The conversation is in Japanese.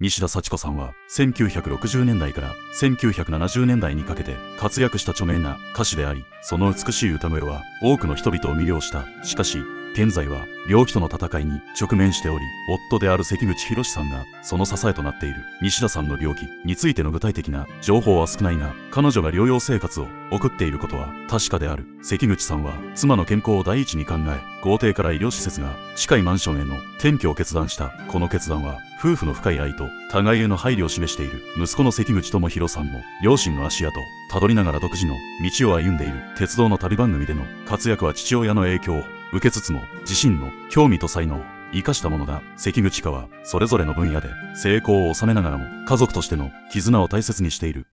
西田幸子さんは1960年代から1970年代にかけて活躍した著名な歌手であり、その美しい歌声は多くの人々を魅了した。しかし、現在は病気との戦いに直面しており、夫である関口博さんがその支えとなっている西田さんの病気についての具体的な情報は少ないが、彼女が療養生活を送っていることは確かである。関口さんは妻の健康を第一に考え、豪邸から医療施設が近いマンションへの転居を決断した。この決断は夫婦の深い愛と互いへの配慮を示している息子の関口智弘さんも両親の足跡をたどりながら独自の道を歩んでいる鉄道の旅番組での活躍は父親の影響を受けつつも自身の興味と才能を生かしたものだ。関口家はそれぞれの分野で成功を収めながらも家族としての絆を大切にしている。